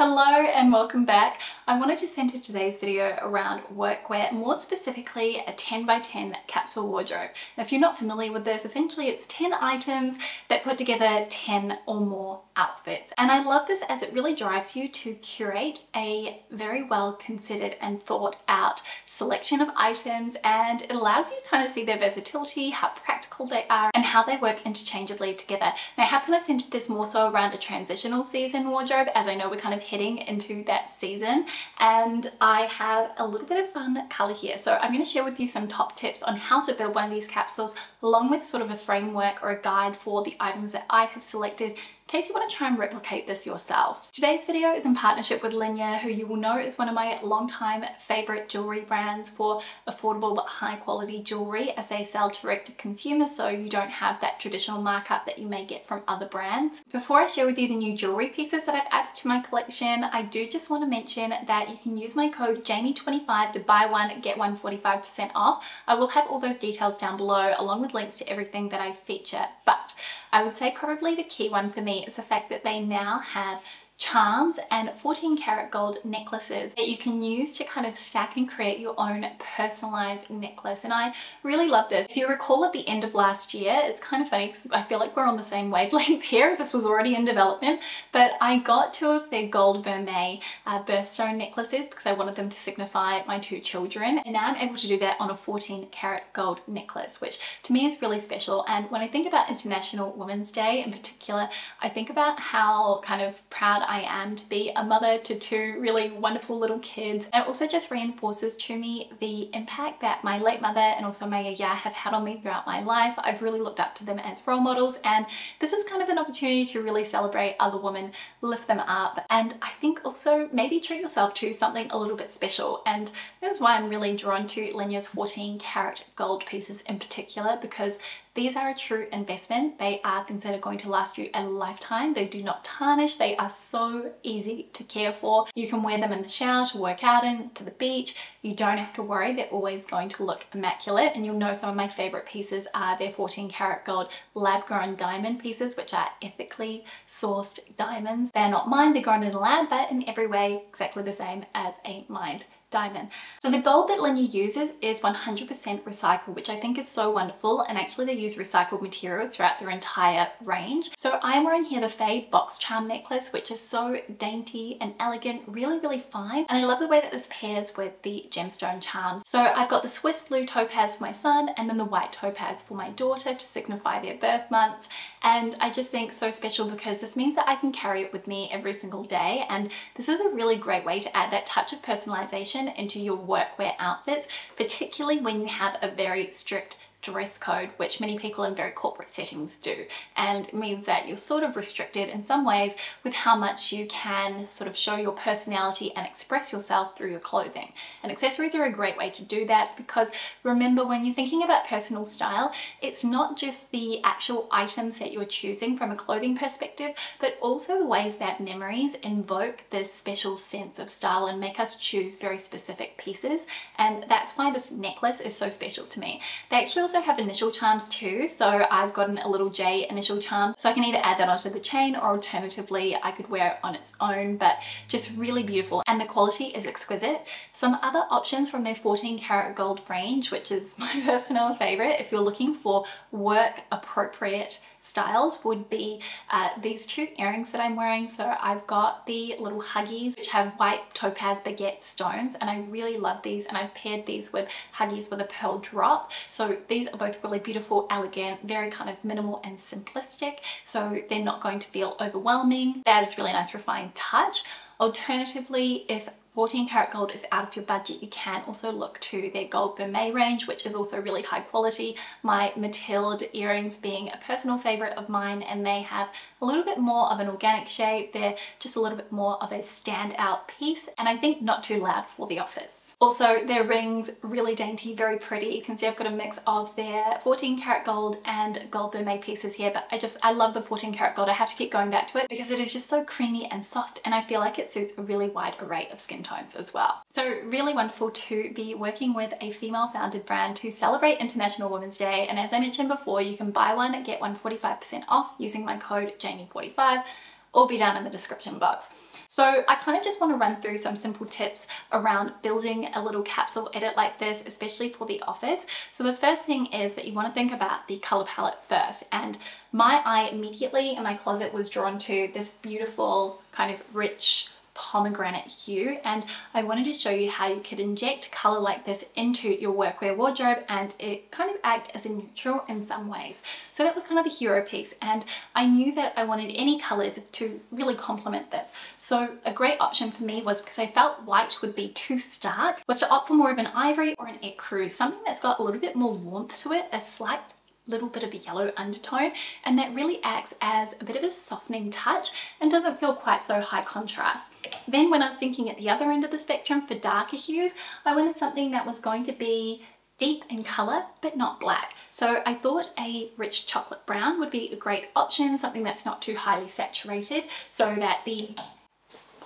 Hello and welcome back. I wanted to center today's video around workwear, more specifically a 10 by 10 capsule wardrobe. Now, if you're not familiar with this, essentially it's 10 items that put together 10 or more outfits. And I love this as it really drives you to curate a very well considered and thought out selection of items and it allows you to kind of see their versatility, how practical they are how they work interchangeably together. Now I have kind of centered this more so around a transitional season wardrobe as I know we're kind of heading into that season and I have a little bit of fun color here. So I'm going to share with you some top tips on how to build one of these capsules along with sort of a framework or a guide for the items that I have selected in case you want to try and replicate this yourself. Today's video is in partnership with Linjer, who you will know is one of my long-time favorite jewelry brands for affordable but high quality jewelry as they sell direct to consumers so you don't have that traditional markup that you may get from other brands. Before I share with you the new jewelry pieces that I've added to my collection, I do just want to mention that you can use my code JAMIE25 to buy one, get one 45% off. I will have all those details down below along with links to everything that I feature, but I would say probably the key one for me is the fact that they now have charms and 14 karat gold necklaces that you can use to kind of stack and create your own personalized necklace. And I really love this. If you recall at the end of last year, it's kind of funny because I feel like we're on the same wavelength here as this was already in development, but I got two of their gold vermeil uh, birthstone necklaces because I wanted them to signify my two children. And now I'm able to do that on a 14 karat gold necklace which to me is really special. And when I think about International Women's Day in particular, I think about how kind of proud I am to be a mother to two really wonderful little kids. And it also just reinforces to me the impact that my late mother and also my yaya have had on me throughout my life. I've really looked up to them as role models and this is kind of an opportunity to really celebrate other women, lift them up and I think also maybe treat yourself to something a little bit special and this is why I'm really drawn to Linjer's 14 karat gold pieces in particular because these are a true investment. They are things that are going to last you a lifetime. They do not tarnish. They are so easy to care for. You can wear them in the shower to work out in, to the beach. You don't have to worry. They're always going to look immaculate. And you'll know some of my favorite pieces are their 14 karat gold lab grown diamond pieces, which are ethically sourced diamonds. They're not mined, they're grown in a lab, but in every way exactly the same as a mined diamond. So the gold that Linjer uses is 100% recycled, which I think is so wonderful. And actually they use recycled materials throughout their entire range. So I'm wearing here the Faye box charm necklace, which is so dainty and elegant, really, really fine. And I love the way that this pairs with the gemstone charms. So I've got the Swiss blue topaz for my son and then the white topaz for my daughter to signify their birth months. And I just think so special because this means that I can carry it with me every single day. And this is a really great way to add that touch of personalization into your workwear outfits, particularly when you have a very strict dress code, which many people in very corporate settings do. And means that you're sort of restricted in some ways with how much you can sort of show your personality and express yourself through your clothing. And accessories are a great way to do that because remember when you're thinking about personal style, it's not just the actual items that you're choosing from a clothing perspective, but also the ways that memories invoke this special sense of style and make us choose very specific pieces. And that's why this necklace is so special to me. They actually also have initial charms too. So I've gotten a little J initial charm. So I can either add that onto the chain or alternatively I could wear it on its own, but just really beautiful. And the quality is exquisite. Some other options from their 14 karat gold range, which is my personal favorite if you're looking for work appropriate styles would be uh, these two earrings that I'm wearing. So I've got the little Huggies which have white topaz baguette stones and I really love these and I've paired these with Huggies with a pearl drop. So these are both really beautiful, elegant, very kind of minimal and simplistic. So they're not going to feel overwhelming. That is really nice refined touch. Alternatively, if 14 karat gold is out of your budget, you can also look to their gold vermeil range, which is also really high quality. My Mathilde earrings being a personal favorite of mine, and they have a little bit more of an organic shape. They're just a little bit more of a standout piece, and I think not too loud for the office. Also, their rings, really dainty, very pretty. You can see I've got a mix of their 14 karat gold and gold vermeil pieces here, but I just, I love the 14 karat gold. I have to keep going back to it because it is just so creamy and soft, and I feel like it suits a really wide array of skin tones as well. So really wonderful to be working with a female founded brand to celebrate International Women's Day. And as I mentioned before, you can buy one, get one 45% off using my code JAMIE45 or be down in the description box. So I kind of just want to run through some simple tips around building a little capsule edit like this, especially for the office. So the first thing is that you want to think about the color palette first. And my eye immediately in my closet was drawn to this beautiful kind of rich pomegranate hue and I wanted to show you how you could inject color like this into your workwear wardrobe and it kind of act as a neutral in some ways. So that was kind of the hero piece and I knew that I wanted any colors to really complement this. So a great option for me was because I felt white would be too stark was to opt for more of an ivory or an ecru, something that's got a little bit more warmth to it, a slight little bit of a yellow undertone and that really acts as a bit of a softening touch and doesn't feel quite so high contrast. Then when I was thinking at the other end of the spectrum for darker hues, I wanted something that was going to be deep in colour but not black. So I thought a rich chocolate brown would be a great option, something that's not too highly saturated so that the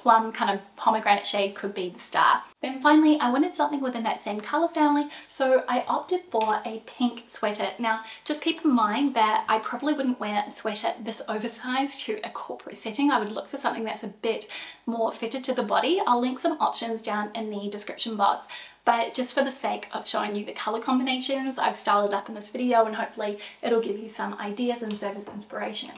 plum kind of pomegranate shade could be the star. Then finally, I wanted something within that same color family, so I opted for a pink sweater. Now, just keep in mind that I probably wouldn't wear a sweater this oversized to a corporate setting. I would look for something that's a bit more fitted to the body. I'll link some options down in the description box but just for the sake of showing you the color combinations, I've styled it up in this video and hopefully it'll give you some ideas and serve as inspiration.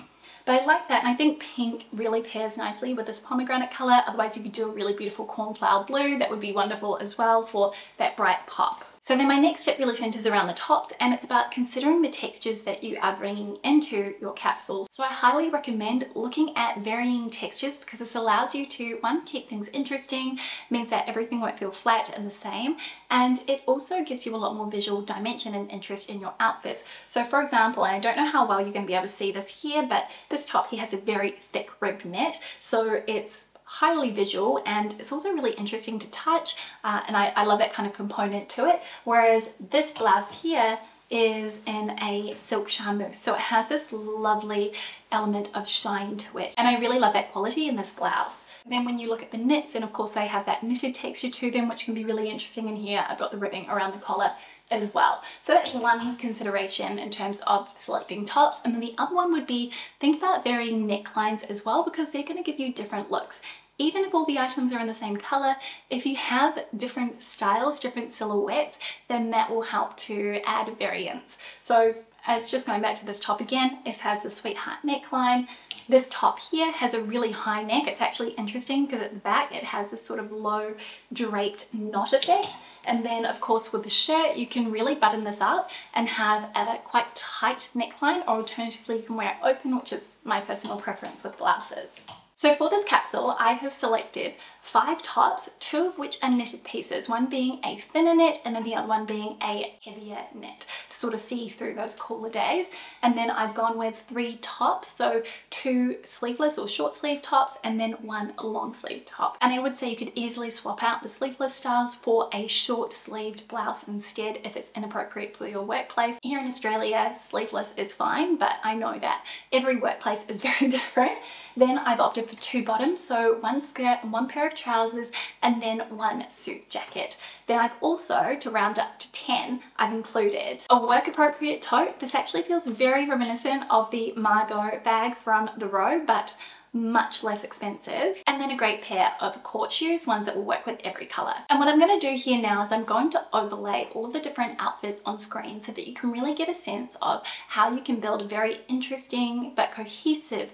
But I like that and I think pink really pairs nicely with this pomegranate colour. Otherwise you could do a really beautiful cornflower blue. That would be wonderful as well for that bright pop. So then my next step really centers around the tops and it's about considering the textures that you are bringing into your capsules. So I highly recommend looking at varying textures because this allows you to, one, keep things interesting, means that everything won't feel flat and the same, and it also gives you a lot more visual dimension and interest in your outfits. So for example, I don't know how well you're going to be able to see this here, but this top here has a very thick ribbed net, so it's highly visual and it's also really interesting to touch uh, and I, I love that kind of component to it. Whereas this blouse here is in a silk charmeuse. So it has this lovely element of shine to it. And I really love that quality in this blouse. Then when you look at the knits, and of course they have that knitted texture to them, which can be really interesting in here. I've got the ribbing around the collar as well. So that's one consideration in terms of selecting tops. And then the other one would be think about varying necklines as well because they're going to give you different looks even if all the items are in the same color, if you have different styles, different silhouettes, then that will help to add variance. So uh, as just going back to this top again, it has a sweetheart neckline. This top here has a really high neck. It's actually interesting because at the back it has this sort of low draped knot effect. And then of course with the shirt, you can really button this up and have a quite tight neckline or alternatively you can wear it open, which is my personal preference with blouses. So for this capsule, I have selected five tops, two of which are knitted pieces, one being a thinner knit and then the other one being a heavier knit to sort of see through those cooler days. And then I've gone with three tops, so two sleeveless or short sleeve tops and then one long sleeve top. And I would say you could easily swap out the sleeveless styles for a short sleeved blouse instead if it's inappropriate for your workplace. Here in Australia, sleeveless is fine, but I know that every workplace is very different. Then I've opted for two bottoms, so one skirt and one pair of trousers and then one suit jacket. Then I've also, to round up to 10, I've included a work appropriate tote. This actually feels very reminiscent of the Margot bag from The Row, but much less expensive and then a great pair of court shoes ones that will work with every color and what I'm going to do here now is I'm going to overlay all the different outfits on screen so that you can really get a sense of how you can build a very interesting but cohesive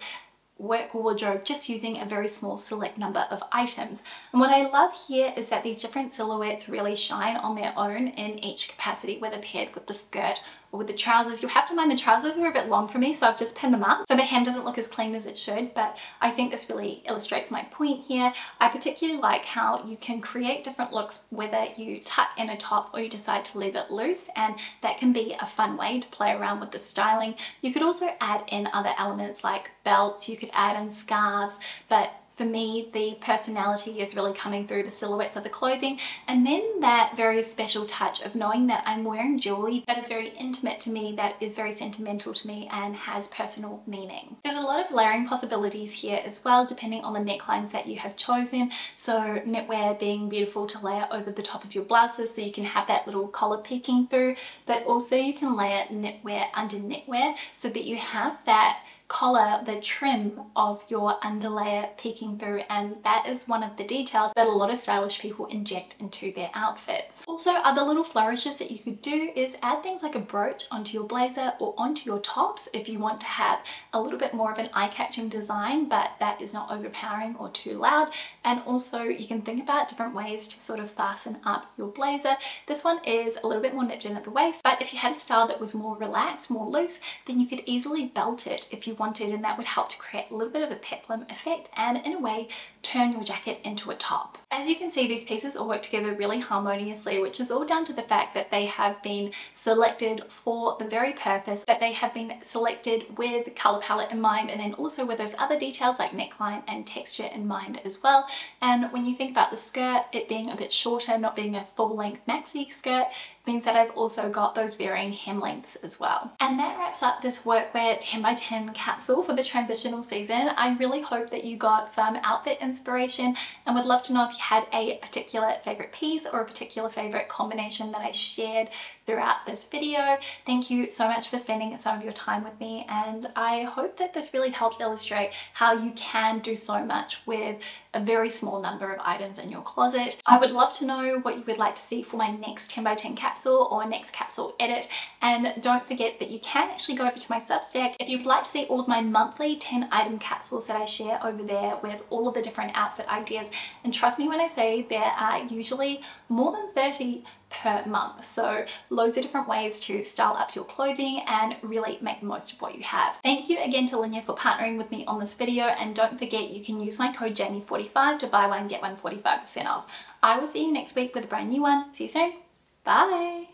work wardrobe just using a very small select number of items. And what I love here is that these different silhouettes really shine on their own in each capacity, whether paired with the skirt with the trousers. You'll have to mind the trousers are a bit long for me, so I've just pinned them up. So the hem doesn't look as clean as it should, but I think this really illustrates my point here. I particularly like how you can create different looks whether you tuck in a top or you decide to leave it loose, and that can be a fun way to play around with the styling. You could also add in other elements like belts, you could add in scarves, but for me, the personality is really coming through the silhouettes of the clothing. And then that very special touch of knowing that I'm wearing jewelry that is very intimate to me, that is very sentimental to me and has personal meaning. There's a lot of layering possibilities here as well, depending on the necklines that you have chosen. So knitwear being beautiful to layer over the top of your blouses so you can have that little collar peeking through, but also you can layer knitwear under knitwear so that you have that collar, the trim of your underlayer peeking through and that is one of the details that a lot of stylish people inject into their outfits. Also other little flourishes that you could do is add things like a brooch onto your blazer or onto your tops if you want to have a little bit more of an eye-catching design but that is not overpowering or too loud and also you can think about different ways to sort of fasten up your blazer. This one is a little bit more nipped in at the waist but if you had a style that was more relaxed, more loose then you could easily belt it if you wanted and that would help to create a little bit of a peplum effect and in a way turn your jacket into a top. As you can see these pieces all work together really harmoniously which is all down to the fact that they have been selected for the very purpose that they have been selected with colour palette in mind and then also with those other details like neckline and texture in mind as well and when you think about the skirt it being a bit shorter not being a full length maxi skirt means that I've also got those varying hem lengths as well. And that wraps up this workwear 10 by 10 capsule for the transitional season. I really hope that you got some outfit inspiration and would love to know if you had a particular favorite piece or a particular favorite combination that I shared throughout this video. Thank you so much for spending some of your time with me and I hope that this really helped illustrate how you can do so much with a very small number of items in your closet. I would love to know what you would like to see for my next 10 by 10 capsule or next capsule edit and don't forget that you can actually go over to my Substack if you'd like to see all of my monthly 10 item capsules that I share over there with all of the different outfit ideas and trust me when I say there are usually more than 30 per month. So loads of different ways to style up your clothing and really make the most of what you have. Thank you again to Linjer for partnering with me on this video and don't forget you can use my code Jamie45 to buy one get one 45% off. I will see you next week with a brand new one. See you soon. Bye.